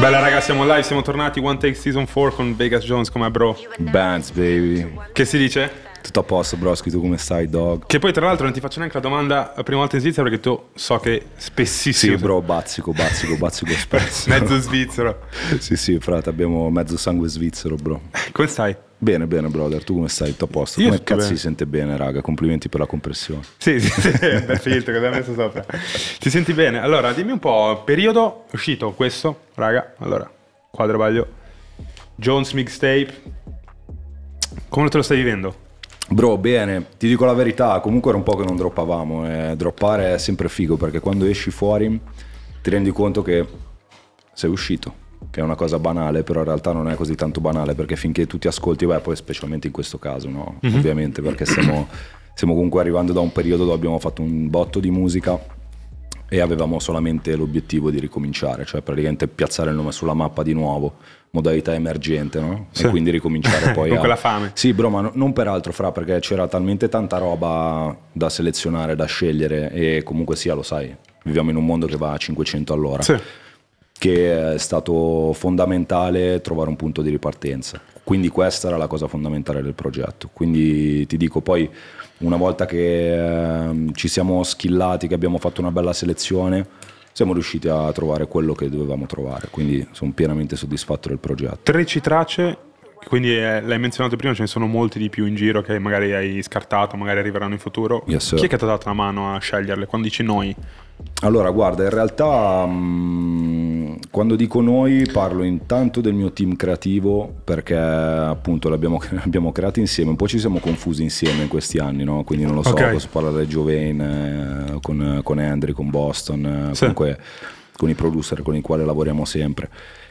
Bella raga, siamo live, siamo tornati One Take Season 4 con Vegas Jones come bro. Bands, baby. Che si dice? Tutto a posto, broschi, tu come stai, dog? Che poi tra l'altro non ti faccio neanche la domanda la prima volta in Svizzera perché tu so che spessissimo... Sì, bro, bazzico, bazzico, bazzico spesso. Mezzo svizzero. sì, sì, frate, abbiamo mezzo sangue svizzero, bro. Come stai? Bene, bene, brother. Tu come stai? Tutto a posto? Io come cazzo bene. si sente bene, raga? Complimenti per la compressione. Sì, sì, sì, bel filtro che ti ha messo sopra. Ti senti bene? Allora, dimmi un po', periodo uscito questo, raga, allora, quadro baglio, Jones mixtape, come te lo stai vivendo? Bro, bene, ti dico la verità, comunque era un po' che non droppavamo. E droppare è sempre figo perché quando esci fuori ti rendi conto che sei uscito. Che è una cosa banale, però in realtà non è così tanto banale perché finché tu ti ascolti, beh, poi specialmente in questo caso, no? Ovviamente perché stiamo, stiamo comunque arrivando da un periodo dove abbiamo fatto un botto di musica e avevamo solamente l'obiettivo di ricominciare, cioè praticamente piazzare il nome sulla mappa di nuovo, modalità emergente, no? Sì. E quindi ricominciare poi Con a... quella fame. Sì, bro, ma no- non per altro, fra, perché c'era talmente tanta roba da selezionare, da scegliere e comunque sia, lo sai, viviamo in un mondo che va a 500 all'ora Sì. Che è stato fondamentale trovare un punto di ripartenza. Quindi questa era la cosa fondamentale del progetto. Quindi ti dico poi, una volta che ehm, ci siamo skillati, che abbiamo fatto una bella selezione, siamo riusciti a trovare quello che dovevamo trovare. Quindi sono pienamente soddisfatto del progetto. 13 tracce, quindi eh, l'hai menzionato prima, ce ne sono molti di più in giro che magari hai scartato, magari arriveranno in futuro. Yes. Chi è che ti ha dato una mano a sceglierle? Quando dici noi? Allora, guarda, in realtà mm, quando dico noi parlo intanto del mio team creativo perché appunto l'abbiamo, l'abbiamo creato insieme, un po' ci siamo confusi insieme in questi anni, no? quindi non lo so, Ok. posso parlare di Giovane, eh, con, con Andri, con Boston, eh, Sì. comunque con i producer con i quali lavoriamo sempre.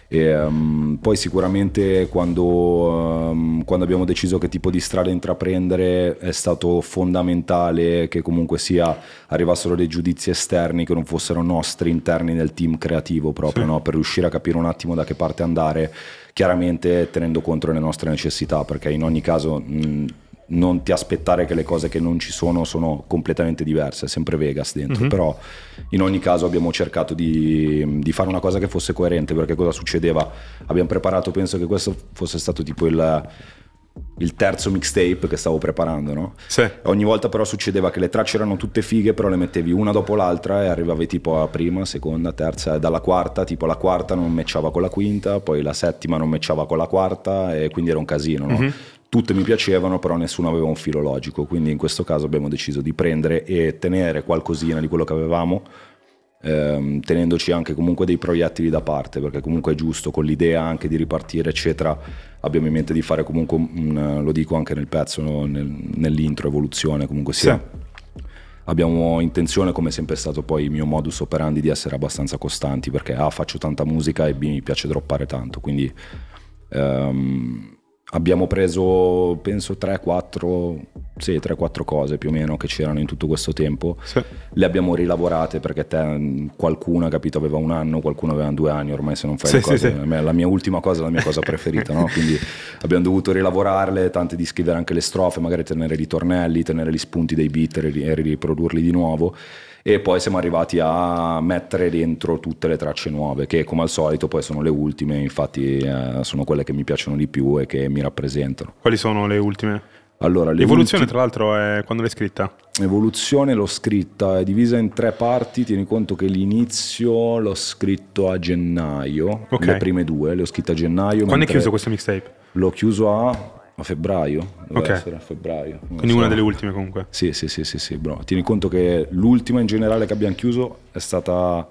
E, ehm, poi sicuramente quando, ehm, quando abbiamo deciso che tipo di strada intraprendere è stato fondamentale che comunque sia arrivassero dei giudizi esterni che non fossero nostri interni nel team creativo proprio no? per riuscire a capire un attimo da che parte andare chiaramente tenendo conto delle nostre necessità perché in ogni caso mh, non ti aspettare che le cose che non ci sono sono completamente diverse, è sempre Vegas dentro, però in ogni caso abbiamo cercato di, di fare una cosa che fosse coerente perché cosa succedeva? Abbiamo preparato, penso che questo fosse stato tipo il, il terzo mixtape che stavo preparando, no? Sì. Ogni volta però succedeva che le tracce erano tutte fighe, però le mettevi una dopo l'altra e arrivavi tipo a prima, seconda, terza e dalla quarta, tipo la quarta non matchava con la quinta, poi la settima non matchava con la quarta e quindi era un casino, no? Tutte mi piacevano, però nessuno aveva un filo logico, quindi in questo caso abbiamo deciso di prendere e tenere qualcosina di quello che avevamo ehm, tenendoci anche comunque dei proiettili da parte, perché comunque è giusto, con l'idea anche di ripartire, eccetera, abbiamo in mente di fare comunque, un, lo dico anche nel pezzo, no? nel- nell'intro, evoluzione, comunque sia. Abbiamo intenzione, come è sempre stato poi il mio modus operandi, di essere abbastanza costanti, perché A, faccio tanta musica e B, mi piace droppare tanto, quindi ehm, abbiamo preso, penso, 3-4 sì, 3-4 cose più o meno che c'erano in tutto questo tempo Sì. le abbiamo rilavorate perché te, qualcuno capito aveva un anno, qualcuno aveva due anni, ormai se non fai Sì, le cose, sì. me- la mia ultima cosa è la mia cosa preferita, no? quindi abbiamo dovuto rilavorarle, tante di scrivere anche le strofe, magari tenere i ritornelli, tenere gli spunti dei beat e riprodurli di nuovo e poi siamo arrivati a mettere dentro tutte le tracce nuove che come al solito poi sono le ultime, infatti eh, sono quelle che mi piacciono di più e che mi rappresentano. Quali sono le ultime? Allora, le L'evoluzione, ultime- tra l'altro, è quando l'hai scritta. Evoluzione l'ho scritta, è divisa in tre parti, tieni conto che l'inizio l'ho scritto a gennaio, Ok. le prime due le ho scritte a gennaio. Quando è chiuso questo mixtape? L'ho chiuso a, a febbraio, Ok. essere a febbraio. Quindi so. una delle ultime comunque. Sì, sì, sì, sì, sì, bro. Tieni conto che l'ultima in generale che abbiamo chiuso è stata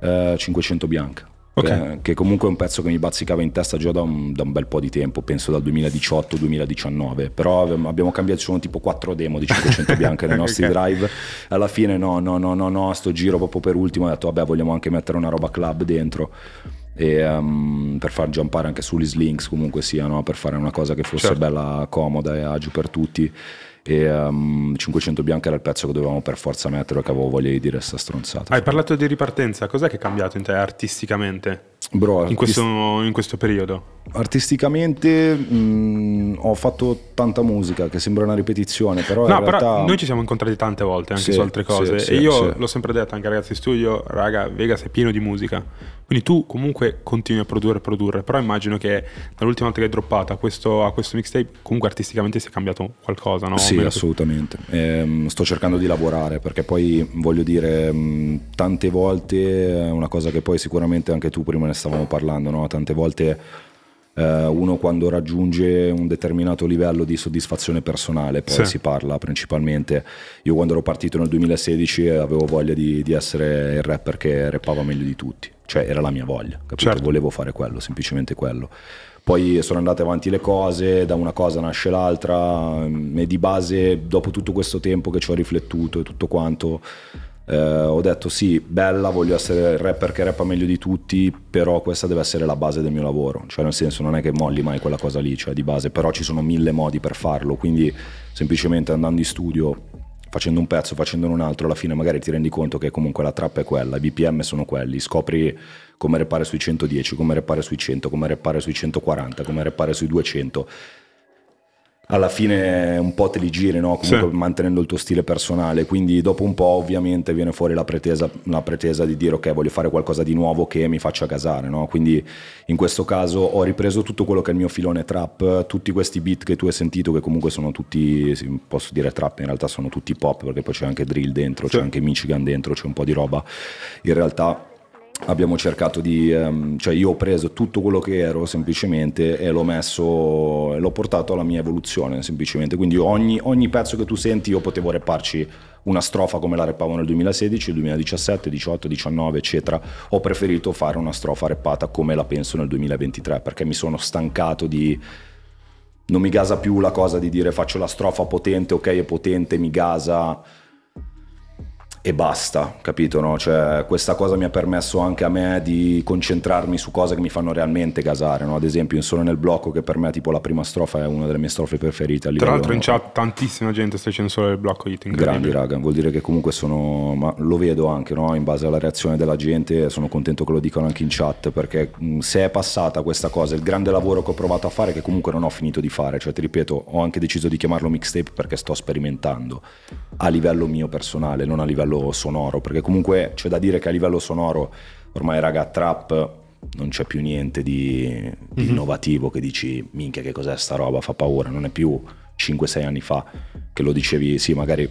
eh, 500 Bianca. Ok. Che, che comunque è un pezzo che mi bazzicava in testa già da un, da un bel po' di tempo, penso dal 2018-2019. Però abbiamo- cambiato, sono tipo 4 demo di 500 Bianca nei nostri Ok. drive. Alla fine, no, no, no, no, no, sto giro proprio per ultimo ho detto, vabbè, vogliamo anche mettere una roba club dentro. E, ehm, per far jumpare anche sugli slinks comunque sia no? per fare una cosa che fosse Certo. bella comoda e agio per tutti e ehm, 500 bianca era il pezzo che dovevamo per forza mettere che avevo voglia di dire sta stronzata Hai parlato di ripartenza, cos'è che è cambiato in te artisticamente? Bro, in, questo, in questo periodo? Artisticamente mh, ho fatto tanta musica che sembra una ripetizione, però no, in realtà... però noi ci siamo incontrati tante volte anche sì, su altre cose sì, e io sì. l'ho sempre detto anche ai ragazzi di studio, raga, Vegas è pieno di musica. Quindi tu comunque continui a produrre e produrre, però immagino che dall'ultima volta che hai droppato a questo, a questo mixtape comunque artisticamente sia cambiato qualcosa, no? Sì, assolutamente. Eh, sto cercando di lavorare perché poi voglio dire, mh, tante volte, una cosa che poi sicuramente anche tu prima ne stavamo parlando, no? tante volte eh, uno quando raggiunge un determinato livello di soddisfazione personale, poi sì. si parla principalmente. Io quando ero partito nel 2016 avevo voglia di, di essere il rapper che rappava meglio di tutti, cioè era la mia voglia, capito? Certo. Volevo fare quello, semplicemente quello. Poi sono andate avanti le cose, da una cosa nasce l'altra e di base dopo tutto questo tempo che ci ho riflettuto e tutto quanto eh, ho detto sì, bella, voglio essere il rapper che rappa meglio di tutti, però questa deve essere la base del mio lavoro, cioè nel senso non è che molli mai quella cosa lì, cioè di base, però ci sono mille modi per farlo, quindi semplicemente andando in studio, facendo un pezzo, facendone un altro, alla fine magari ti rendi conto che comunque la trappa è quella, i BPM sono quelli, scopri come rappare sui 110, come rappare sui 100, come rappare sui 140, come rappare sui 200 alla fine un po' te li giri, no? comunque sì. mantenendo il tuo stile personale, quindi dopo un po' ovviamente viene fuori la pretesa, la pretesa, di dire ok voglio fare qualcosa di nuovo che mi faccia gasare, no? quindi in questo caso ho ripreso tutto quello che è il mio filone trap, tutti questi beat che tu hai sentito che comunque sono tutti, posso dire trap, in realtà sono tutti pop perché poi c'è anche drill dentro, sì. c'è anche Michigan dentro, c'è un po' di roba, in realtà abbiamo cercato di, um, cioè io ho preso tutto quello che ero semplicemente e l'ho messo, l'ho portato alla mia evoluzione semplicemente, quindi ogni, ogni pezzo che tu senti io potevo repparci una strofa come la reppavo nel 2016, 2017, 18, 19 eccetera, ho preferito fare una strofa reppata come la penso nel 2023 perché mi sono stancato di non mi gasa più la cosa di dire faccio la strofa potente, ok è potente, mi gasa e basta, capito? No? Cioè, questa cosa mi ha permesso anche a me di concentrarmi su cose che mi fanno realmente gasare, no? ad esempio in Solo nel blocco che per me tipo la prima strofa è una delle mie strofe preferite. Tra l'altro in chat tantissima gente sta dicendo Solo nel blocco hit, Grandi raga, vuol dire che comunque sono, ma lo vedo anche no? in base alla reazione della gente, sono contento che lo dicano anche in chat perché se è passata questa cosa, il grande lavoro che ho provato a fare che comunque non ho finito di fare, cioè ti ripeto, ho anche deciso di chiamarlo mixtape perché sto sperimentando a livello mio personale, non a livello livello sonoro, perché comunque c'è da dire che a livello sonoro ormai raga trap non c'è più niente di, di mm-hmm. innovativo che dici minchia che cos'è sta roba, fa paura, non è più 5-6 anni fa che lo dicevi, sì magari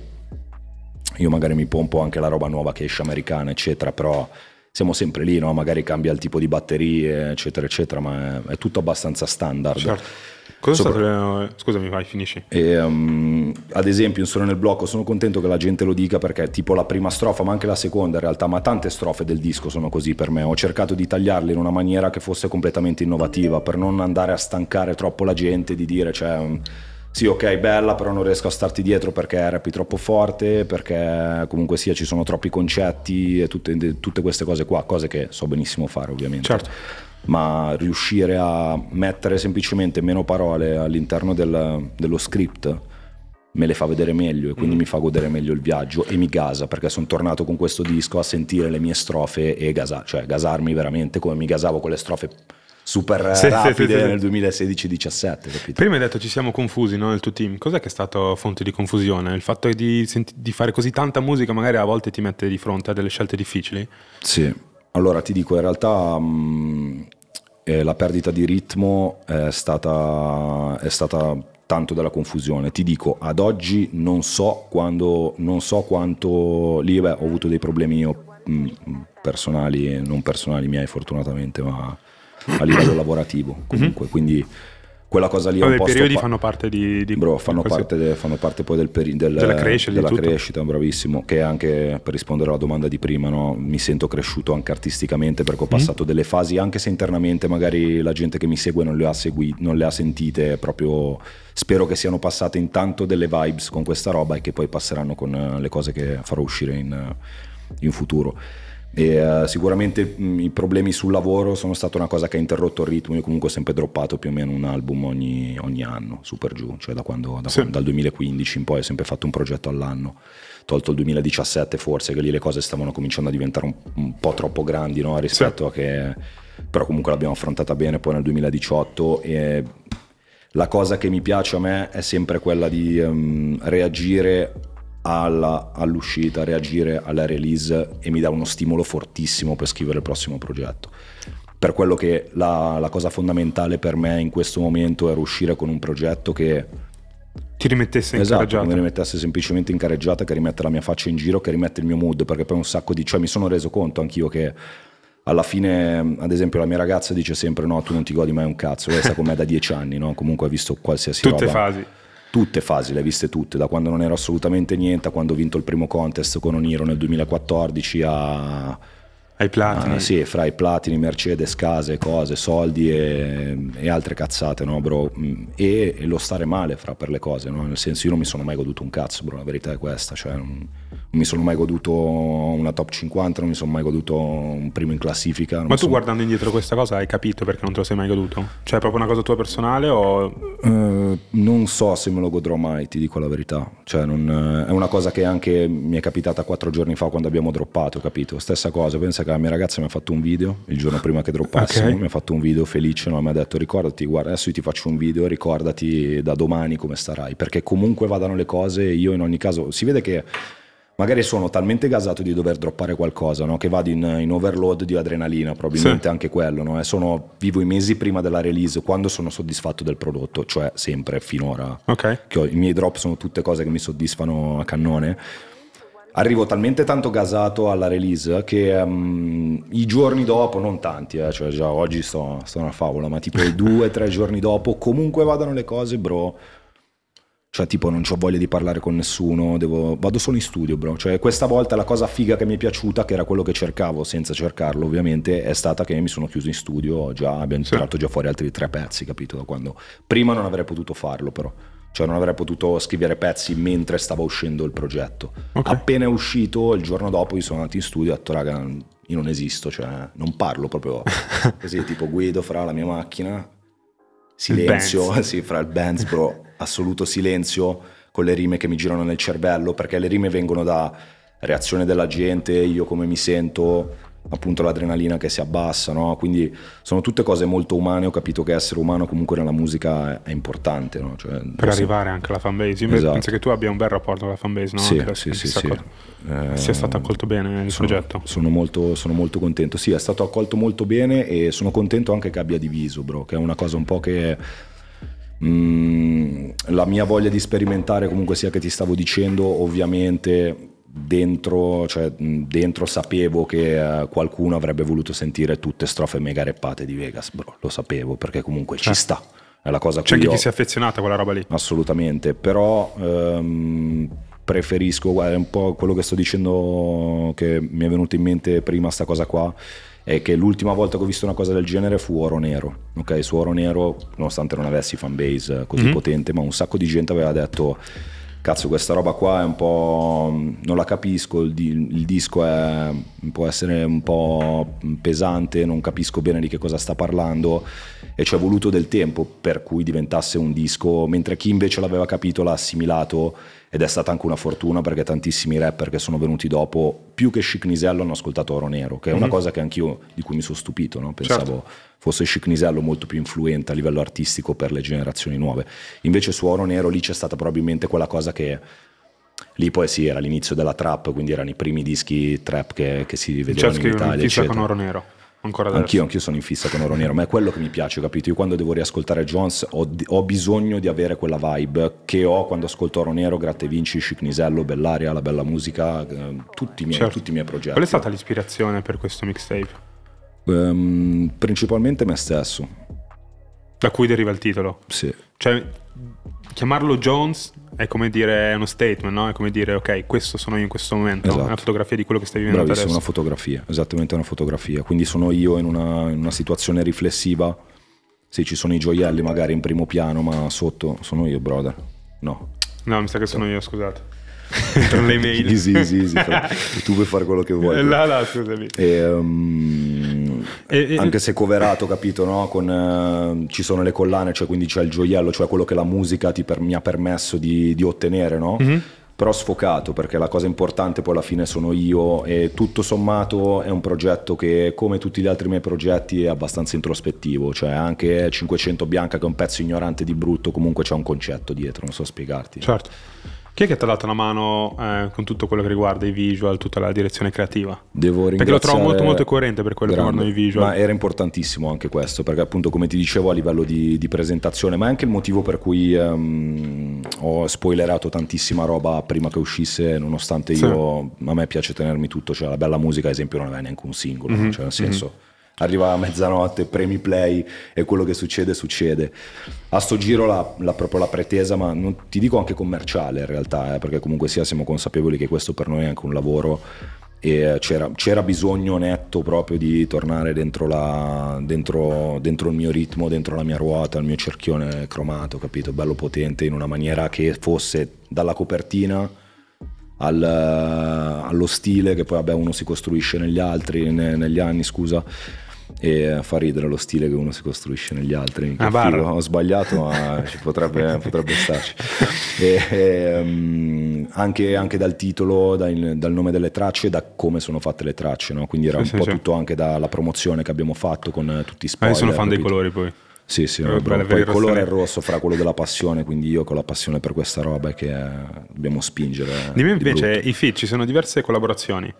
io magari mi pompo anche la roba nuova che esce americana eccetera, però siamo sempre lì, no? magari cambia il tipo di batterie eccetera eccetera, ma è, è tutto abbastanza standard. Certo. Cosa Sopra... stato... Scusami, vai, finisci. E, um, ad esempio, in Solo nel blocco sono contento che la gente lo dica perché tipo la prima strofa, ma anche la seconda in realtà, ma tante strofe del disco sono così per me. Ho cercato di tagliarle in una maniera che fosse completamente innovativa per non andare a stancare troppo la gente di dire, cioè... Um, sì, ok, bella, però non riesco a starti dietro perché rapi troppo forte, perché comunque sia ci sono troppi concetti e tutte, tutte queste cose qua, cose che so benissimo fare ovviamente. Certo ma riuscire a mettere semplicemente meno parole all'interno del, dello script me le fa vedere meglio e quindi mm. mi fa godere meglio il viaggio e mi gasa perché sono tornato con questo disco a sentire le mie strofe e gasa, cioè gasarmi veramente come mi gasavo con le strofe super sì, rapide sì, sì, nel 2016-17. Prima hai detto ci siamo confusi no, nel tuo team, cos'è che è stato fonte di confusione? Il fatto di, senti- di fare così tanta musica magari a volte ti mette di fronte a delle scelte difficili? Sì, allora ti dico, in realtà mh, eh, la perdita di ritmo è stata, è stata tanto della confusione. Ti dico, ad oggi non so, quando, non so quanto... Lì beh, ho avuto dei problemi io mh, personali e non personali miei fortunatamente, ma a livello lavorativo comunque. Mm-hmm. Quindi quella cosa lì è un po' periodi stoppa- fanno parte di, di bro fanno parte, de, fanno parte, poi del peri- del, della crescita, della crescita bravissimo che anche per rispondere alla domanda di prima no, mi sento cresciuto anche artisticamente perché ho mm. passato mm. delle fasi anche se internamente magari la gente che mi segue non le ha, segui- non le ha sentite proprio spero che siano passate intanto delle vibes con questa roba e che poi passeranno con le cose che farò uscire in, in futuro e, uh, sicuramente mh, mm, i problemi sul lavoro sono stata una cosa che ha interrotto il ritmo. Io comunque ho sempre droppato più o meno un album ogni, ogni anno, super giù, cioè da quando, da sì. quando, dal 2015 in poi ho sempre fatto un progetto all'anno. Tolto il 2017 forse che lì le cose stavano cominciando a diventare un, un po' troppo grandi no? rispetto sì. a che però comunque l'abbiamo affrontata bene poi nel 2018 e la cosa che mi piace a me è sempre quella di um, reagire alla, all'uscita, reagire alla release e mi dà uno stimolo fortissimo per scrivere il prossimo progetto. Per quello che la, la cosa fondamentale per me in questo momento era uscire con un progetto che ti rimettesse in esatto, carreggiata. mi rimettesse semplicemente in carreggiata, che rimette la mia faccia in giro, che rimette il mio mood, perché poi un sacco di... cioè mi sono reso conto anch'io che alla fine, ad esempio, la mia ragazza dice sempre no, tu non ti godi mai un cazzo, lei sta con me da dieci anni, no? comunque ha visto qualsiasi Tutte roba. fasi. Tutte fasi, le hai viste tutte, da quando non ero assolutamente niente, a quando ho vinto il primo contest con Oniro nel 2014 a... Ai platini. Ah, sì, fra i platini, Mercedes, case, cose, soldi e, e altre cazzate, no, bro? Mm, E, e lo stare male fra per le cose, no? Nel senso, io non mi sono mai goduto un cazzo, bro, la verità è questa. Cioè, non, non mi sono mai goduto una top 50, non mi sono mai goduto un primo in classifica. Ma tu sono- guardando indietro questa cosa hai capito perché non te lo sei mai goduto? Cioè è proprio una cosa tua personale o... Eh, non so se me lo godrò mai, ti dico la verità. Cioè, non- è una cosa che anche mi è capitata quattro giorni fa quando abbiamo droppato, capito? Stessa cosa, pensa che la mia ragazza mi ha fatto un video il giorno prima che droppassimo, Ok. mi ha fatto un video felice, no? mi ha detto ricordati, guarda, adesso io ti faccio un video, ricordati da domani come starai, perché comunque vadano le cose, io in ogni caso, si vede che magari sono talmente gasato di dover droppare qualcosa, no? che vado in, in overload di adrenalina, probabilmente Sì. anche quello, no? sono, vivo i mesi prima della release, quando sono soddisfatto del prodotto, cioè sempre finora. Ok. Che ho- I miei drop sono tutte cose che mi soddisfano a cannone. Arrivo talmente tanto gasato alla release che ehm, i giorni dopo, non tanti, eh, cioè già oggi sto, sto una favola, ma tipo i due o tre giorni dopo, comunque vadano le cose, bro. Cioè, tipo, non ho voglia di parlare con nessuno, devo- vado solo in studio, bro. Cioè, questa volta la cosa figa che mi è piaciuta, che era quello che cercavo senza cercarlo, ovviamente, è stata che mi sono chiuso in studio, già abbiamo Sì. tirato già fuori altri tre pezzi, capito? Da quando prima non avrei potuto farlo, però. Cioè, non avrei potuto scrivere pezzi mentre stava uscendo il progetto. Ok. Appena è uscito, il giorno dopo, io sono andato in studio e ho detto, raga, io non esisto, cioè, non parlo proprio così, tipo guido fra la mia macchina, silenzio, sì, fra il Benz, bro, assoluto silenzio con le rime che mi girano nel cervello, perché le rime vengono da reazione della gente, io come mi sento, appunto l'adrenalina che si abbassa, no? Quindi sono tutte cose molto umane, ho capito che essere umano comunque nella musica è, importante, no? Cioè, Per arrivare anche alla fanbase. Io Esatto. penso che tu abbia un bel rapporto con la fanbase, no? Sì, Anche sì, sì, sì. Eh, Sia stato accolto bene il sono, progetto. Sono molto, sono molto contento. Sì, è stato accolto molto bene e sono contento anche che abbia diviso, bro, che è una cosa un po' che... mm, la mia voglia di sperimentare, comunque sia che ti stavo dicendo, ovviamente dentro, cioè, dentro sapevo che eh, qualcuno avrebbe voluto sentire tutte strofe mega reppate di Vegas, bro, lo sapevo perché comunque ci Certo. sta. È la cosa C'è cui chi si è affezionato a quella roba lì. assolutamente, però ehm, preferisco, guarda, è un po' quello che sto dicendo che mi è venuto in mente prima sta cosa qua, è che l'ultima volta che ho visto una cosa del genere fu Oro Nero, ok? Su Oro Nero, nonostante non avessi fanbase così Mhm. potente, ma un sacco di gente aveva detto cazzo questa roba qua è un po' non la capisco il, il disco è, può essere un po' pesante non capisco bene di che cosa sta parlando e ci è voluto del tempo per cui diventasse un disco mentre chi invece l'aveva capito l'ha assimilato ed è stata anche una fortuna perché tantissimi rapper che sono venuti dopo più che Chic Nisello hanno ascoltato Oro Nero che è una Mhm. cosa che anch'io di cui mi sono stupito no? pensavo Certo. fosse Chic Nisello molto più influente a livello artistico per le generazioni nuove. Invece su Oro Nero lì c'è stata probabilmente quella cosa che lì poi sì, era l'inizio della trap, quindi erano i primi dischi trap che, che si vedevano in scrivono in Italia, fissa con eccetera. oro nero. Ancora adesso. Anch'io, anch'io sono in fissa con Oro Nero, ma è quello che mi piace, capito? Io quando devo riascoltare Jones ho, ho bisogno di avere quella vibe che ho quando ascolto Oro Nero, Gratte Vinci, Chic Nisello, Bellaria, La Bella Musica, eh, tutti, i miei, Certo. tutti i miei progetti. Qual è stata l'ispirazione per questo mixtape? Ehm, principalmente me stesso, Da cui deriva il titolo? sì. Cioè, chiamarlo Jones è come dire è uno statement, no? È come dire, ok, questo sono io in questo momento. Esatto. È una fotografia di quello che stai vivendo Bravissimo, adesso. una fotografia, esattamente una fotografia. Quindi sono io in una, in una situazione riflessiva. Sì, ci sono i gioielli magari in primo piano, ma sotto sono io, brother. No. No, mi sa che sono io, scusate. Entrano le mail. Easy, easy, easy. tu puoi fare quello che vuoi. Eh, Là, là, scusami. E, um, E- e- anche se coverato, capito, no? Con, eh, ci sono le collane, cioè quindi c'è il gioiello, cioè quello che la musica ti per- mi ha permesso di, di ottenere, no? Mhm. però sfocato perché la cosa importante poi alla fine sono io e tutto sommato è un progetto che come tutti gli altri miei progetti è abbastanza introspettivo, cioè anche 500 Bianca che è un pezzo ignorante di brutto comunque c'è un concetto dietro, non so spiegarti. Certo. Chi è che ti ha dato una mano eh, con tutto quello che riguarda i visual, tutta la direzione creativa? Devo Perché lo trovo molto molto coerente per quello grande. che riguarda i visual. Ma era importantissimo anche questo, perché appunto come ti dicevo a livello di, di presentazione, ma è anche il motivo per cui um, ho spoilerato tantissima roba prima che uscisse, nonostante sì. io, a me piace tenermi tutto, cioè la bella musica ad esempio non è neanche un singolo, mm-hmm. cioè nel senso... Mm-hmm arriva a mezzanotte, premi play e quello che succede succede. A sto giro la, la, proprio la pretesa, ma non, ti dico anche commerciale in realtà, eh, perché comunque sia siamo consapevoli che questo per noi è anche un lavoro e c'era, c'era bisogno netto proprio di tornare dentro, la, dentro, dentro, il mio ritmo, dentro la mia ruota, il mio cerchione cromato, capito? Bello potente in una maniera che fosse dalla copertina al, allo stile che poi vabbè uno si costruisce negli altri, ne, negli anni, scusa e fa ridere lo stile che uno si costruisce negli altri. Ah, ho sbagliato, ma ci potrebbe, potrebbe starci. E, e, um, anche, anche, dal titolo, dal, dal, nome delle tracce, da come sono fatte le tracce, no? quindi era sì, un sì, po' sì. tutto anche dalla promozione che abbiamo fatto con tutti i spoiler. Ah, sono fan capito? dei colori poi. Sì, sì, no, poi il colore è rosso fra quello della passione, quindi io con la passione per questa roba che eh, dobbiamo spingere. Dimmi invece, i feat, ci sono diverse collaborazioni.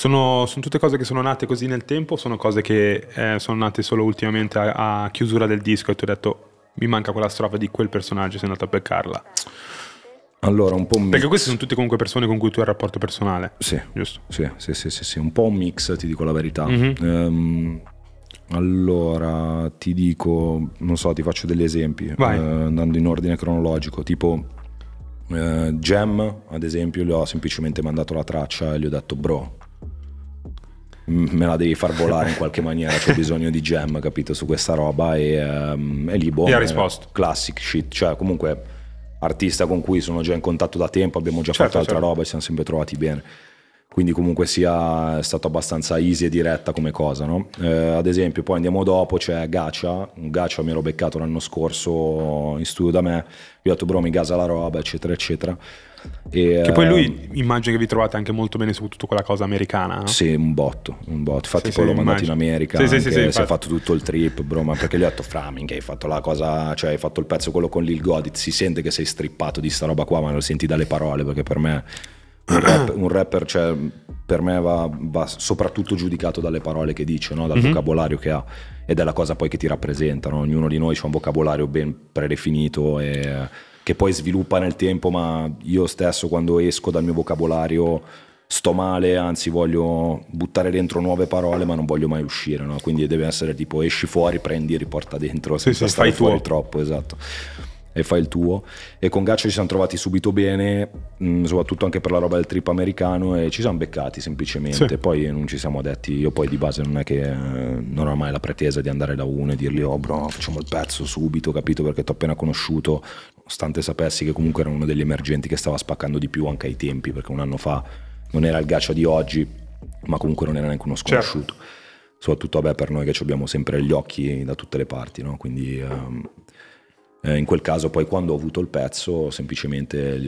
Sono, sono, tutte cose che sono nate così nel tempo, sono cose che eh, sono nate solo ultimamente a, a, chiusura del disco e tu hai detto mi manca quella strofa di quel personaggio, sei andato a beccarla. Allora, un po' un Perché queste sono tutte comunque persone con cui tu hai rapporto personale. Sì, giusto? Sì, sì, sì, sì, sì. un po' un mix, ti dico la verità. Mm-hmm. Um, allora, ti dico, non so, ti faccio degli esempi, uh, andando in ordine cronologico, tipo uh, Gem, ad esempio, gli ho semplicemente mandato la traccia e gli ho detto, bro, me la devi far volare in qualche maniera, c'ho bisogno di gem, capito, su questa roba e, um, e lì boh, ha risposto. Classic shit, cioè comunque artista con cui sono già in contatto da tempo, abbiamo già certo, fatto altra certo. roba e siamo sempre trovati bene. Quindi comunque sia stato abbastanza easy e diretta come cosa, no? eh, ad esempio poi andiamo dopo, c'è Gacia, Gacia mi ero beccato l'anno scorso in studio da me, gli ho detto bro mi gasa la roba eccetera eccetera e, che poi lui ehm, immagino che vi trovate anche molto bene su tutta quella cosa americana. No? Sì, un botto, un botto. Infatti sì, poi sì, l'ho mandato in America, sì, sì, sì, si è fatto tutto il trip, bro, ma perché gli ho detto Framing, hai fatto la cosa, cioè hai fatto il pezzo quello con Lil Godit, si sente che sei strippato di sta roba qua, ma lo senti dalle parole, perché per me un, rap, un rapper, cioè, per me va, va, soprattutto giudicato dalle parole che dice, no? dal mm-hmm. vocabolario che ha ed è la cosa poi che ti rappresenta, no? ognuno di noi ha un vocabolario ben predefinito e che poi sviluppa nel tempo, ma io stesso quando esco dal mio vocabolario sto male, anzi voglio buttare dentro nuove parole, ma non voglio mai uscire, no? quindi deve essere tipo esci fuori, prendi e riporta dentro, sì, senza sì, stare fuori tuo. troppo, esatto e fai il tuo. E con Gaccio ci siamo trovati subito bene, mh, mm, soprattutto anche per la roba del trip americano e ci siamo beccati semplicemente. Sì. Poi non ci siamo detti, io poi di base non è che eh, non ho mai la pretesa di andare da uno e dirgli oh bro facciamo il pezzo subito, capito? Perché ti ho appena conosciuto, nonostante sapessi che comunque era uno degli emergenti che stava spaccando di più anche ai tempi, perché un anno fa non era il Gaccio di oggi, ma comunque non era neanche uno certo. sconosciuto. Certo. Soprattutto vabbè, per noi che abbiamo sempre gli occhi da tutte le parti, no? quindi um, eh, in quel caso poi quando ho avuto il pezzo semplicemente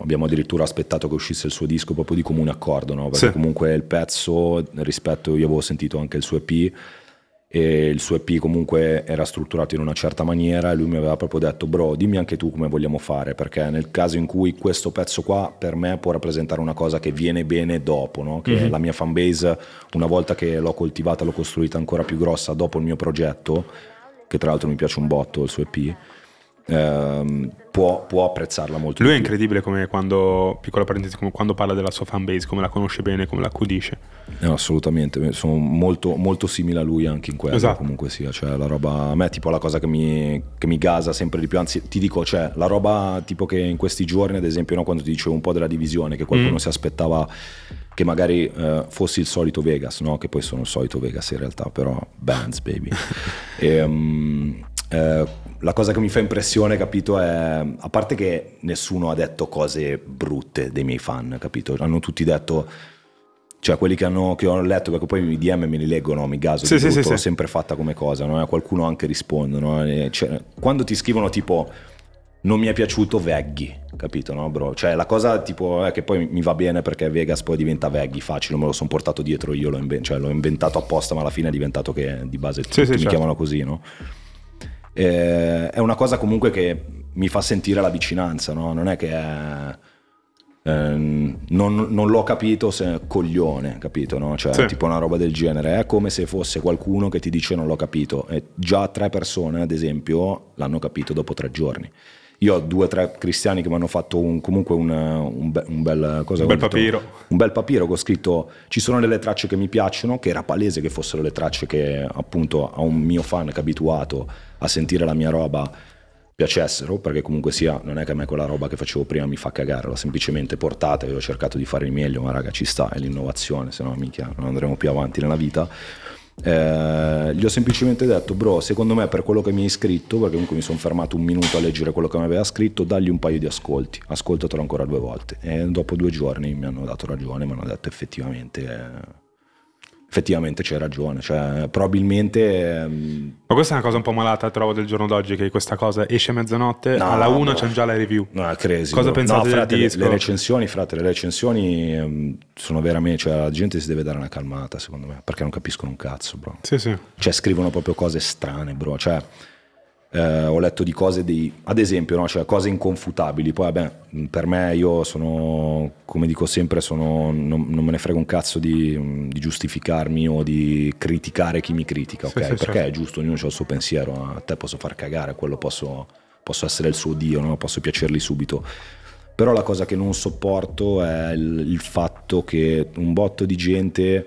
abbiamo addirittura aspettato che uscisse il suo disco proprio di comune accordo, no? perché sì. comunque il pezzo rispetto, io avevo sentito anche il suo EP e il suo EP comunque era strutturato in una certa maniera e lui mi aveva proprio detto bro dimmi anche tu come vogliamo fare perché nel caso in cui questo pezzo qua per me può rappresentare una cosa che viene bene dopo, no? che mm-hmm. la mia fanbase una volta che l'ho coltivata, l'ho costruita ancora più grossa dopo il mio progetto che tra l'altro mi piace un botto il suo EP, ehm, può, può, apprezzarla molto. Lui è incredibile come quando, piccola parentesi, come quando parla della sua fanbase, come la conosce bene, come la accudisce. No, assolutamente, sono molto, molto simile a lui anche in quello, esatto. comunque sia, cioè la roba, a me è tipo la cosa che mi, che mi, gasa sempre di più, anzi ti dico, cioè la roba tipo che in questi giorni, ad esempio, no, quando ti dicevo un po' della divisione, che qualcuno mm. si aspettava che magari uh, fossi il solito Vegas, no? che poi sono il solito Vegas in realtà, però bands baby. e, um, uh, la cosa che mi fa impressione, capito, è a parte che nessuno ha detto cose brutte dei miei fan, capito? Hanno tutti detto cioè quelli che, hanno, che ho letto, perché poi i DM me li leggono, mi gaso, sì, sì, sì, l'ho sempre fatta come cosa, no? qualcuno anche risponde, no? cioè, quando ti scrivono tipo non mi è piaciuto Veggie, capito, no, bro? Cioè, la cosa tipo è che poi mi va bene perché Vegas poi diventa Veggie, facile, me lo sono portato dietro io, l'ho, inven- cioè, l'ho, inventato apposta, ma alla fine è diventato che di base Sì, tutti sì, mi certo. chiamano così, no? Eh, è una cosa comunque che mi fa sentire la vicinanza, no? Non è che è... ehm, non, non l'ho capito se coglione, capito? No? Cioè, Sì. tipo una roba del genere. È come se fosse qualcuno che ti dice non l'ho capito. E già tre persone, ad esempio, l'hanno capito dopo tre giorni. Io ho due o tre cristiani che mi hanno fatto un- comunque un, un be- un bel, cosa Un bel detto? papiro. un bel papiro che ho scritto ci sono delle tracce che mi piacciono, che era palese che fossero le tracce che appunto a un mio fan che è abituato a sentire la mia roba piacessero, perché comunque sia, non è che a me quella roba che facevo prima mi fa cagare, l'ho semplicemente portata e ho cercato di fare il meglio, ma raga ci sta, è l'innovazione, se no minchia non andremo più avanti nella vita. Eh, gli ho semplicemente detto, bro, secondo me per quello che mi hai scritto, perché comunque mi sono fermato un minuto a leggere quello che mi aveva scritto, dagli un paio di ascolti, ascoltatelo ancora due volte. E dopo due giorni mi hanno dato ragione, mi hanno detto effettivamente, eh, effettivamente c'è ragione, cioè probabilmente... ehm, Ma questa è una cosa un po' malata, trovo, del giorno d'oggi, che questa cosa esce a mezzanotte, No, alla 1 no. c'è già la review. No, è crazy. Cosa bro. pensate no, frate, le-? Le, recensioni, frate, le recensioni ehm, sono veramente, cioè la gente si deve dare una calmata, secondo me, perché non capiscono un cazzo, bro. Sì, sì. Cioè scrivono proprio cose strane, bro. Cioè, eh, ho letto di cose di, ad esempio, no? cioè, cose inconfutabili. Poi, vabbè, per me io sono, come dico sempre, sono, non, non me ne frega un cazzo di, di giustificarmi o di criticare chi mi critica, Sì, ok? sì, Perché certo. è giusto, ognuno ha il suo pensiero. A te posso far cagare, quello posso, posso essere il suo dio, no? posso piacergli subito. Però la cosa che non sopporto è il, il fatto che un botto di gente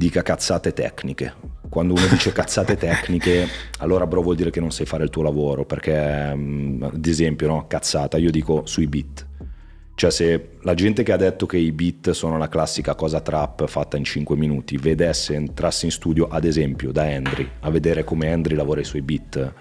dica cazzate tecniche. Quando uno dice cazzate tecniche, allora bro vuol dire che non sai fare il tuo lavoro, perché mm, ad esempio, no, cazzata, io dico sui beat. Cioè se la gente che ha detto che i beat sono la classica cosa trap fatta in 5 minuti, vedesse, entrasse in studio ad esempio da Henry, a vedere come Henry lavora i suoi beat,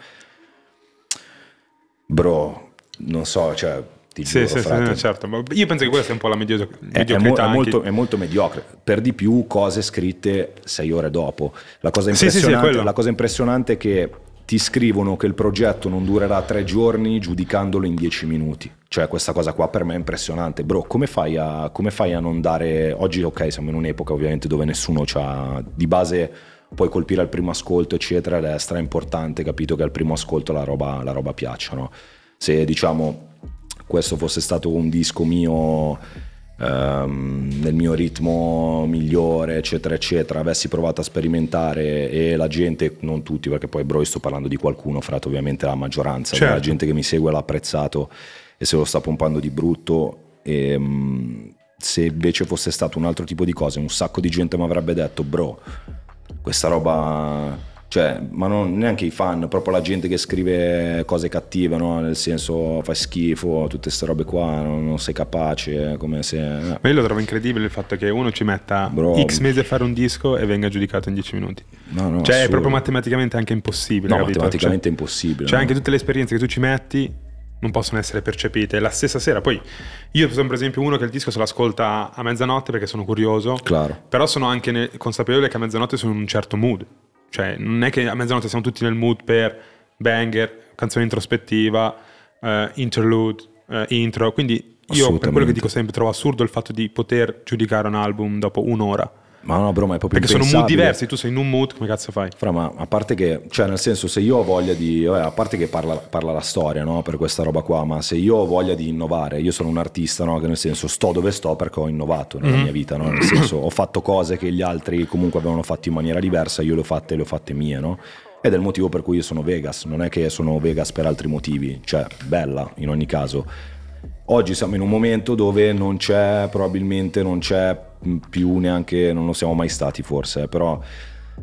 bro, non so, cioè ti Sì, giuro, sì, sì, certo. Ma io penso che questa sia un po' la medio- è, è mo- mediocrità. è anche- molto, è molto mediocre, per di più cose scritte sei ore dopo. La cosa Sì, sì, sì, impressionante, quello. la cosa impressionante è che ti scrivono che il progetto non durerà tre giorni giudicandolo in dieci minuti. Cioè questa cosa qua per me è impressionante. Bro, come fai a, come fai a non dare... Oggi ok, siamo in un'epoca ovviamente dove nessuno c'ha... Di base puoi colpire al primo ascolto eccetera ed è stra importante, capito, che al primo ascolto la roba, la roba piaccia, no? Se diciamo questo fosse stato un disco mio ehm, nel mio ritmo migliore, eccetera, eccetera, avessi provato a sperimentare e la gente, non tutti, perché poi bro, sto parlando di qualcuno, frato, ovviamente la maggioranza Certo. della gente che mi segue l'ha apprezzato e se lo sta pompando di brutto. E, mm, se invece fosse stato un altro tipo di cose, un sacco di gente mi avrebbe detto, bro, questa roba cioè, ma non neanche i fan, proprio la gente che scrive cose cattive, no? nel senso fai schifo, tutte queste robe qua, non, non sei capace, come se... Ma io lo trovo incredibile il fatto che uno ci metta Bro. X mesi a fare un disco e venga giudicato in 10 minuti. No, no, cioè, è assurdo. proprio matematicamente anche impossibile. No, capito? matematicamente Cioè- è impossibile. Cioè, no? anche tutte le esperienze che tu ci metti non possono essere percepite la stessa sera. Poi, io sono per esempio uno che il disco se l'ascolta a mezzanotte perché sono curioso. Claro. Però sono anche consapevole che a mezzanotte sono in un certo mood. Cioè, non è che a mezzanotte siamo tutti nel mood per banger, canzone introspettiva, eh, interlude, eh, intro. Quindi io, per quello che dico sempre, trovo assurdo il fatto di poter giudicare un album dopo un'ora. Ma no, bro, ma è proprio Perché sono mood diversi, tu sei in un mood, come cazzo fai? Fra, ma a parte che, cioè nel senso se io ho voglia di, vabbè, a parte che parla, parla la storia no, per questa roba qua, ma se io ho voglia di innovare, io sono un artista no, che nel senso sto dove sto perché ho innovato nella Mhm. mia vita, no? nel senso ho fatto cose che gli altri comunque avevano fatto in maniera diversa, io le ho fatte, le ho fatte mie, no? Ed è il motivo per cui io sono Vegas, non è che sono Vegas per altri motivi, cioè bella in ogni caso. Oggi siamo in un momento dove non c'è, probabilmente non c'è più neanche, non lo siamo mai stati forse, però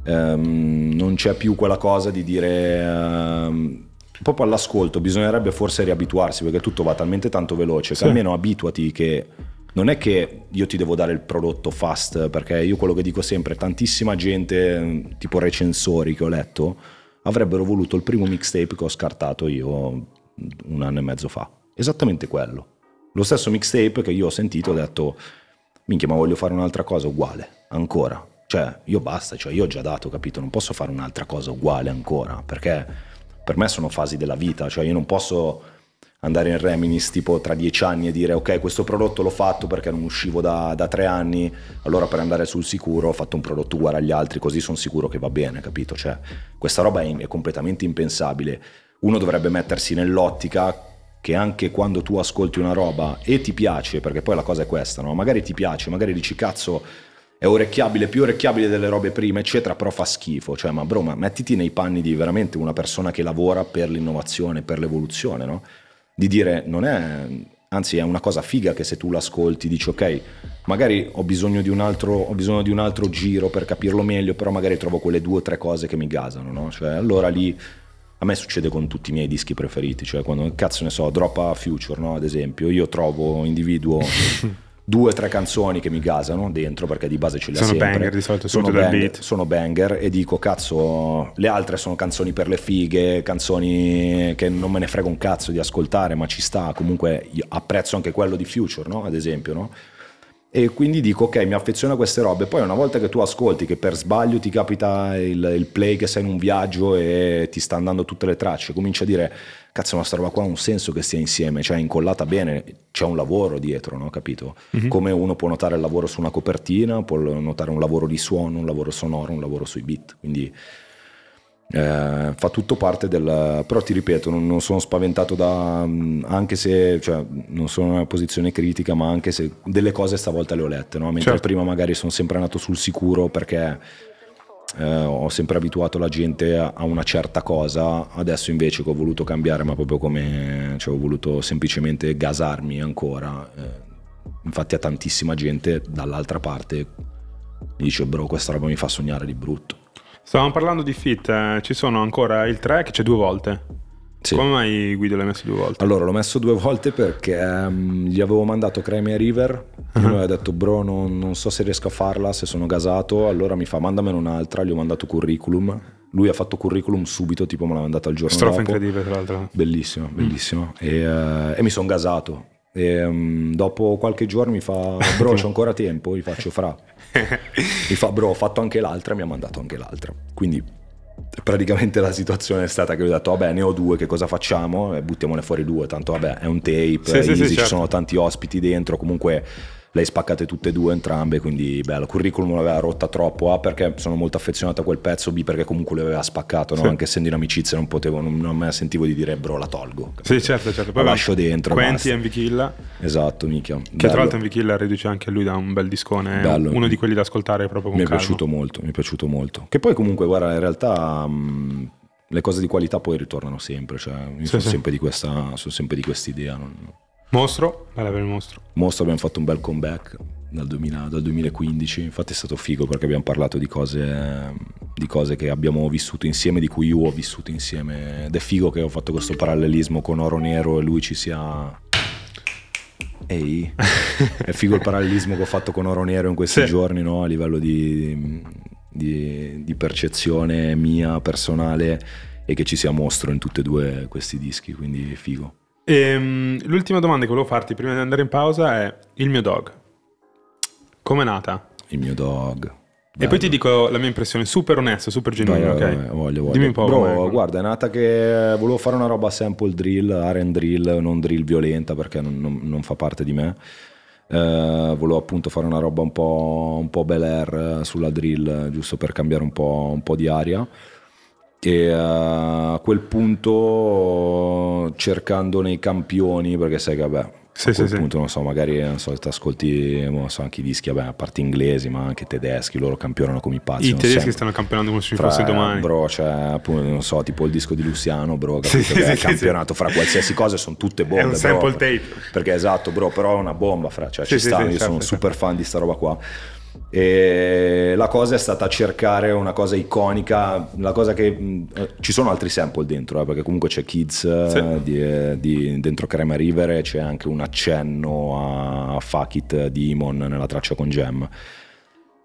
ehm, non c'è più quella cosa di dire... ehm, proprio all'ascolto bisognerebbe forse riabituarsi perché tutto va talmente tanto veloce che Sì. almeno abituati che non è che io ti devo dare il prodotto fast perché io quello che dico sempre tantissima gente mh, tipo recensori che ho letto avrebbero voluto il primo mixtape che ho scartato io un anno e mezzo fa esattamente quello lo stesso mixtape che io ho sentito ho detto minchia ma voglio fare un'altra cosa uguale ancora cioè io basta cioè io ho già dato capito non posso fare un'altra cosa uguale ancora perché per me sono fasi della vita cioè io non posso andare in reminis tipo tra dieci anni e dire ok questo prodotto l'ho fatto perché non uscivo da, da tre anni, allora per andare sul sicuro ho fatto un prodotto uguale agli altri così sono sicuro che va bene, capito? Cioè questa roba è, è completamente impensabile. Uno dovrebbe mettersi nell'ottica che anche quando tu ascolti una roba e ti piace, perché poi la cosa è questa, no? magari ti piace, magari dici cazzo è orecchiabile, più orecchiabile delle robe prime, eccetera, però fa schifo. Cioè, ma bro, ma mettiti nei panni di veramente una persona che lavora per l'innovazione, per l'evoluzione, no? Di dire, non è, anzi è una cosa figa che se tu l'ascolti dici ok, magari ho bisogno di un altro, ho bisogno di un altro giro per capirlo meglio, però magari trovo quelle due o tre cose che mi gasano, no? Cioè, allora lì a me succede con tutti i miei dischi preferiti, cioè quando cazzo ne so, Drop a Future, no? Ad esempio, io trovo, individuo due o tre canzoni che mi gasano dentro perché di base ce le sono sempre. banger di solito sono banger, banger, sono banger e dico cazzo le altre sono canzoni per le fighe canzoni che non me ne frega un cazzo di ascoltare ma ci sta comunque apprezzo anche quello di Future no? ad esempio no? E quindi dico ok mi affeziono a queste robe. Poi una volta che tu ascolti che per sbaglio ti capita il, il, play che sei in un viaggio e ti sta andando tutte le tracce cominci a dire cazzo ma sta roba qua ha un senso che stia insieme cioè incollata bene c'è un lavoro dietro no? Capito? Mm-hmm. come uno può notare il lavoro su una copertina può notare un lavoro di suono un lavoro sonoro un lavoro sui beat. Quindi eh, fa tutto parte del però ti ripeto non, non sono spaventato da anche se cioè, non sono in una posizione critica ma anche se delle cose stavolta le ho lette no? mentre certo. prima magari sono sempre andato sul sicuro perché eh, ho sempre abituato la gente a, a, una certa cosa adesso invece che ho voluto cambiare ma proprio come cioè, ho voluto semplicemente gasarmi ancora eh, infatti a tantissima gente dall'altra parte mi dice bro questa roba mi fa sognare di brutto Stavamo parlando di fit, eh, ci sono ancora il 3 che c'è due volte. Sì. Come mai Guido l'hai messo due volte? Allora, l'ho messo due volte perché um, gli avevo mandato Creme River. Uh-huh. mi aveva detto, bro, non, non, so se riesco a farla, se sono gasato. Allora mi fa, mandamene un'altra. Gli ho mandato curriculum. Lui ha fatto curriculum subito, tipo me l'ha mandato al giorno Strofa dopo. incredibile, tra l'altro. Bellissimo, bellissimo. Mm. E, uh, e, mi sono gasato. E um, dopo qualche giorno mi fa, bro, c'ho ancora tempo. Gli faccio, fra. Mi fa, bro, ho fatto anche l'altra, mi ha mandato anche l'altra. Quindi praticamente la situazione è stata che ho detto vabbè ne ho due che cosa facciamo e buttiamone fuori due tanto vabbè è un tape sì, easy, sì, sì, certo. ci sono tanti ospiti dentro comunque le hai spaccate tutte e due entrambe, quindi bello. Curriculum l'aveva rotta troppo, A perché sono molto affezionato a quel pezzo, B perché comunque l'aveva spaccato, no? sì. anche essendo in amicizia non potevo, non, non me sentivo di dire bro la tolgo. Capito? Sì, certo, certo. Poi la lascio dentro. Quenti e Killa. Esatto, mica. Che bello. tra l'altro MV Killa riduce anche lui da un bel discone, bello. uno di quelli da ascoltare proprio con Mi è calma. piaciuto molto, mi è piaciuto molto. Che poi comunque guarda, in realtà... Mh, le cose di qualità poi ritornano sempre, cioè, io sì, sono, sì. Sempre di questa, sono sempre di quest'idea. Non... Mostro, bella per il mostro. Mostro abbiamo fatto un bel comeback dal, 2000, dal 2015, infatti è stato figo perché abbiamo parlato di cose, di cose, che abbiamo vissuto insieme, di cui io ho vissuto insieme ed è figo che ho fatto questo parallelismo con Oro Nero e lui ci sia... Ehi, è figo il parallelismo che ho fatto con Oro Nero in questi sì. giorni no? a livello di, di, di percezione mia personale e che ci sia mostro in tutti e due questi dischi, quindi figo. Ehm, l'ultima domanda che volevo farti prima di andare in pausa è il mio dog. Come è nata? Il mio dog. Bello. E poi ti dico la mia impressione, super onesto, super genuino, ok? Voglio, voglio. Dimmi un po'. Bro, guarda, è nata che volevo fare una roba sample drill, R&D drill, non drill violenta perché non, non, non fa parte di me. Uh, volevo appunto fare una roba un po', un po' bel air sulla drill, giusto per cambiare un po', un po di aria. E uh, a quel punto cercando nei campioni, perché sai che vabbè, sì, a quel sì, punto, sì. non so, magari non so, ti ascolti non so, anche i dischi, vabbè, a parte inglesi, ma anche tedeschi, loro campionano come i pazzi. I tedeschi stanno campionando come se fosse domani. Bro, cioè, appunto, non so, tipo il disco di Luciano, bro, capito? che è campionato fra qualsiasi cosa, sono tutte bombe. È un sample bro, tape. Perché esatto, bro, però è una bomba, fra, cioè, ci sta, io certo, sono super fan di sta roba qua. E la cosa è stata cercare una cosa iconica, la cosa che ci sono altri sample dentro, eh, perché comunque c'è Kids sì. Eh, di, eh, di, dentro Crema River e c'è anche un accenno a Fuck It di Imon nella traccia con Gem.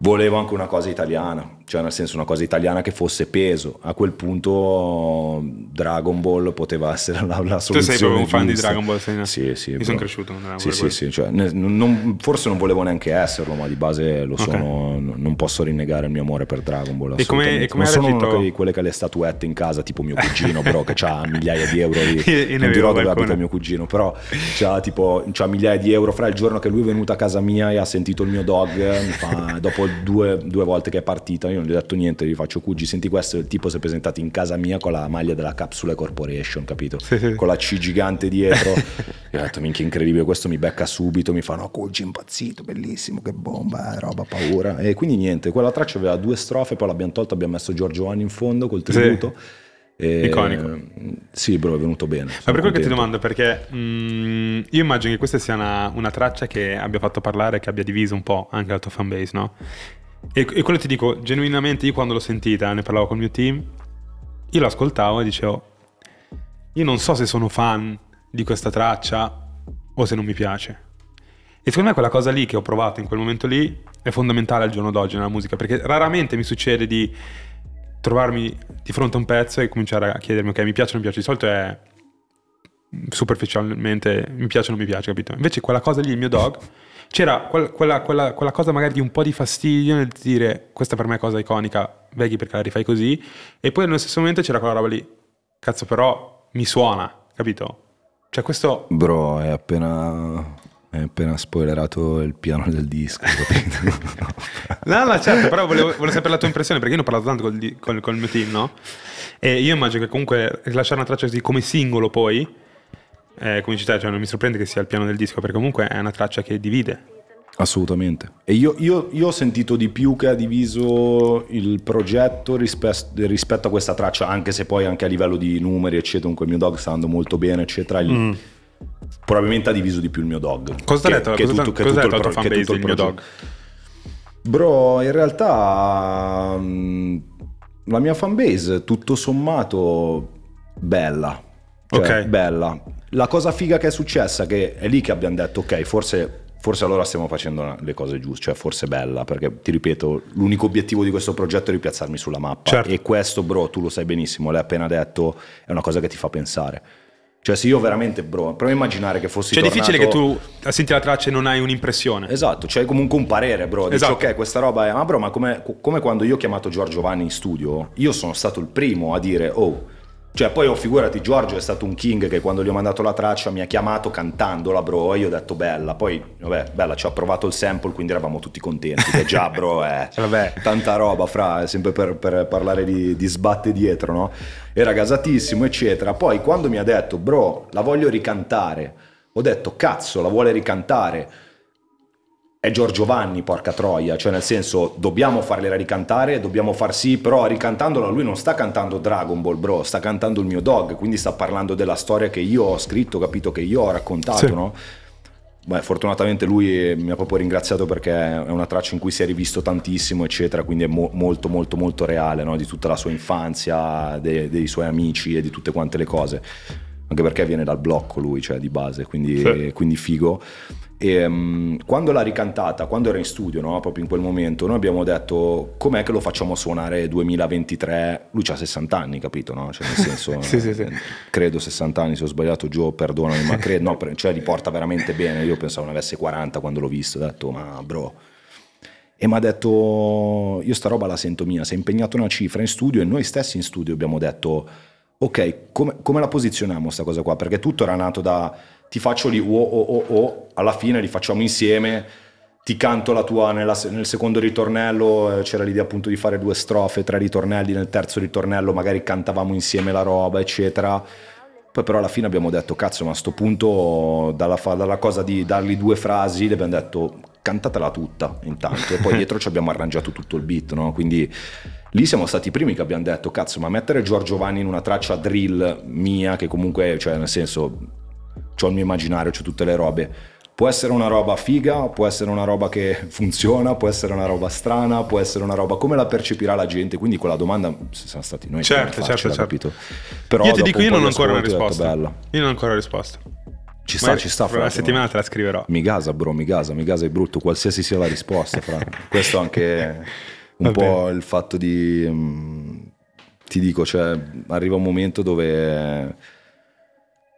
Volevo anche una cosa italiana, cioè nel senso una cosa italiana che fosse peso. A quel punto Dragon Ball poteva essere la, la soluzione. Tu sei proprio un fan giusta. di Dragon Ball? Sei... Sì, sì. Io sono cresciuto con Dragon Ball. Sì, sì, sì. Cioè, ne, non, forse non volevo neanche esserlo, ma di base lo sono. Okay. Non posso rinnegare il mio amore per Dragon Ball. E come, e come non sono reagito... una di quelle che ha le statuette in casa, tipo mio cugino, però che ha migliaia di euro. Di, non dirò dove abita mio cugino, però c'ha, tipo, c'ha migliaia di euro. Fra il giorno che lui è venuto a casa mia e ha sentito il mio dog, mi fa, dopo due, due volte che è partita, io non gli ho detto niente, gli faccio Cugi, senti questo, il tipo si è presentato in casa mia con la maglia della Capsule Corporation, capito? Sì, sì. Con la C gigante dietro. gli ho detto, minchia incredibile, questo mi becca subito, mi fa no, Cugi impazzito, bellissimo, che bomba, eh, roba, paura. E quindi niente, quella traccia aveva due strofe, poi l'abbiamo tolto, abbiamo messo Giorgio Vanni in fondo col tributo. Sì. E, Iconico. Sì, bro, è venuto bene. Ma per quello che ti domando, perché mh, mm, io immagino che questa sia una, una, traccia che abbia fatto parlare, che abbia diviso un po' anche la tua fanbase, no? E, e quello ti dico, genuinamente io quando l'ho sentita, ne parlavo col mio team, io l'ascoltavo e dicevo, io non so se sono fan di questa traccia o se non mi piace. E secondo me quella cosa lì che ho provato in quel momento lì è fondamentale al giorno d'oggi nella musica, perché raramente mi succede di trovarmi di fronte a un pezzo e cominciare a chiedermi ok mi piace o non mi piace, di solito è superficialmente mi piace o non mi piace, capito? Invece quella cosa lì, il mio dog, c'era quel, quella, quella, quella, cosa magari di un po' di fastidio nel dire questa per me è cosa iconica, veghi perché la rifai così, e poi nello stesso momento c'era quella roba lì, cazzo però mi suona, capito? Cioè questo... Bro, è appena hai appena spoilerato il piano del disco. no, no, certo, però volevo, volevo, sapere la tua impressione perché io ne ho parlato tanto col, col, col mio team, no? E io immagino che comunque lasciare una traccia così come singolo poi, eh, come te, cioè non mi sorprende che sia il piano del disco perché comunque è una traccia che divide. Assolutamente. E io, io, io ho sentito di più che ha diviso il progetto rispetto, rispetto, a questa traccia, anche se poi anche a livello di numeri, eccetera, comunque il mio dog sta andando molto bene, eccetera. Il, mm probabilmente ha diviso di più il mio dog. Cosa ha detto? Che, cosa, tutto, che cosa tutto, il, pro, che tutto il mio dog? Bro, in realtà mm, la mia fanbase tutto sommato bella. Cioè, ok. Bella. La cosa figa che è successa che è lì che abbiamo detto ok, forse forse allora stiamo facendo le cose giuste, cioè forse bella, perché ti ripeto, l'unico obiettivo di questo progetto è ripiazzarmi sulla mappa certo. e questo, bro, tu lo sai benissimo, l'hai appena detto, è una cosa che ti fa pensare. Cioè, se io veramente, bro, prova a immaginare che fossi. Cioè, è difficile che tu senti la traccia e non hai un'impressione. Esatto, c'è comunque un parere, bro. Dici, esatto. ok, questa roba è. Ma, bro, ma come, come quando io ho chiamato Giorgio Vanni in studio, io sono stato il primo a dire, oh cioè, poi oh, figurati, Giorgio è stato un king che quando gli ho mandato la traccia mi ha chiamato cantandola, bro, e io ho detto bella. Poi, vabbè, bella, ci ha provato il sample, quindi eravamo tutti contenti. Che già, bro, è tanta roba, fra, sempre per, per parlare di, di, sbatte dietro, no? Era gasatissimo, eccetera. Poi, quando mi ha detto, bro, la voglio ricantare, ho detto, cazzo, la vuole ricantare è Giorgio Vanni, porca troia, cioè nel senso dobbiamo farle ricantare, dobbiamo far sì, però ricantandola lui non sta cantando Dragon Ball, bro, sta cantando il mio dog, quindi sta parlando della storia che io ho scritto, capito, che io ho raccontato, sì. no? Beh, fortunatamente lui mi ha proprio ringraziato perché è una traccia in cui si è rivisto tantissimo, eccetera, quindi è mo- molto, molto, molto reale, no? Di tutta la sua infanzia, de- dei suoi amici e di tutte quante le cose. Anche perché viene dal blocco lui, cioè di base, quindi, sì. quindi figo. E um, quando l'ha ricantata, quando era in studio, no? proprio in quel momento, noi abbiamo detto com'è che lo facciamo suonare 2023? Lui ha 60 anni, capito? No? Cioè, nel senso, sì, sì, sì. credo 60 anni, se ho sbagliato Gio, perdonami, ma credo, no, cioè li porta veramente bene. Io pensavo ne avesse 40 quando l'ho visto, ho detto ma bro. E mi ha detto, io sta roba la sento mia, si è impegnato una cifra in studio e noi stessi in studio abbiamo detto, ok, come, come la posizioniamo questa cosa qua? Perché tutto era nato da ti faccio lì oh oh oh oh, alla fine li facciamo insieme, ti canto la tua nella, nel secondo ritornello, eh, c'era l'idea appunto di fare due strofe, tre ritornelli, nel terzo ritornello magari cantavamo insieme la roba, eccetera. Poi però alla fine abbiamo detto, cazzo, ma a sto punto dalla, dalla cosa di dargli due frasi, le abbiamo detto, cantatela tutta intanto, e poi dietro ci abbiamo arrangiato tutto il beat, no? Quindi lì siamo stati i primi che abbiamo detto, cazzo, ma mettere Giorgio Vanni in una traccia drill mia, che comunque, cioè nel senso ho il mio immaginario, ho tutte le robe. Può essere una roba figa, può essere una roba che funziona, può essere una roba strana, può essere una roba come la percepirà la gente. Quindi quella domanda siamo stati noi. Certo, certo, certo. Capito? Però io ti dico, io non ho ancora una risposta. Io non ho ancora una risposta. Ci sta, ci sta, fra frate, settimana ma- te la scriverò. Mi gasa, bro, mi gasa, mi gasa è brutto, qualsiasi sia la risposta, fra. Questo anche un po' il fatto di... mm, ti dico, cioè, arriva un momento dove...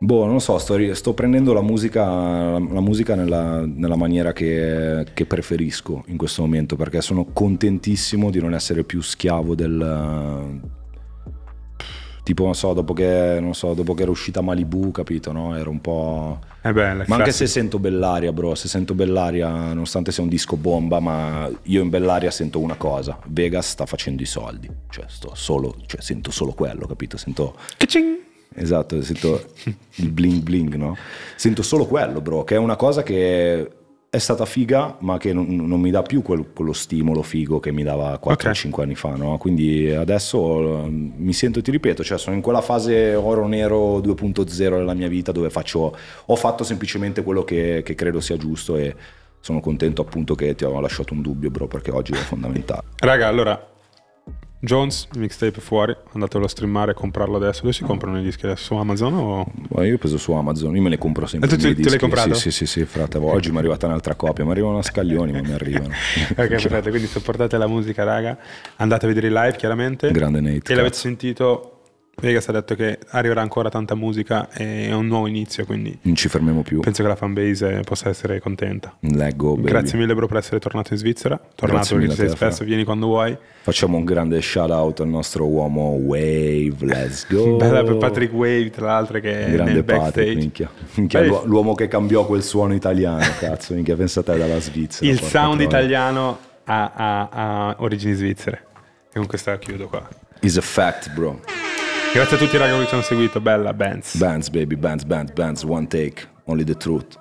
Boh, non lo so, sto, sto prendendo la musica, la musica nella, nella maniera che, che preferisco in questo momento, perché sono contentissimo di non essere più schiavo del... Tipo, non so, dopo che, non so, dopo che era uscita Malibu, capito, no? Era un po'... È bella. Ma anche se sento Bellaria, bro, se sento Bellaria, nonostante sia un disco bomba, ma io in Bellaria sento una cosa, Vegas sta facendo i soldi, cioè, sto solo, cioè sento solo quello, capito? Sento, esatto, sento il bling bling, no? Sento solo quello, bro, che è una cosa che è stata figa, ma che non, non mi dà più quel- quello stimolo figo che mi dava 4-5 Ok. anni fa, no? Quindi adesso eh, mi sento, ti ripeto, cioè sono in quella fase oro-nero 2.0 della mia vita dove faccio, ho fatto semplicemente quello che, che credo sia giusto e sono contento appunto che ti ho lasciato un dubbio, bro, perché oggi è fondamentale. Raga, allora, Jones, il mixtape fuori, andatelo a streamare e comprarlo adesso. Dove si comprano i dischi adesso? Su Amazon o... Ma io ho preso su Amazon, io me ne compro sempre. E tu i miei te- te l'hai comprato? Sì, sì, sì, sì, frate. Oggi mi è arrivata un'altra copia, mi arrivano a scaglioni, ma mi arrivano. ok, perfetto, quindi supportate la musica, raga. Andate a vedere il live, chiaramente. Grande Nate, E l'avete sentito, Vegas ha detto che arriverà ancora tanta musica e è un nuovo inizio, quindi Non ci fermiamo più. penso che la fanbase possa essere contenta. Leggo, baby. Grazie mille bro per essere tornato in Svizzera. Tornato perché sei Fra. spesso, vieni quando vuoi. Facciamo un grande shout out al nostro uomo Wave, let's go. Bella per Patrick Wave, tra l'altro, che è Grande nel Patrick, backstage. minchia. Minchia, Beh, l'uo- l'uomo che cambiò quel suono italiano, cazzo, minchia, pensa a te dalla Svizzera. il sound troia. italiano ha, ha- ha origini svizzere. E con questa chiudo qua. Is a fact, bro. Grazie a tutti raga che ci hanno seguito, bella, Benz. Bands, baby, bands, bands, bands, one take, only the truth.